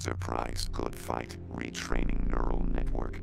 Surprise, good fight, retraining neural network.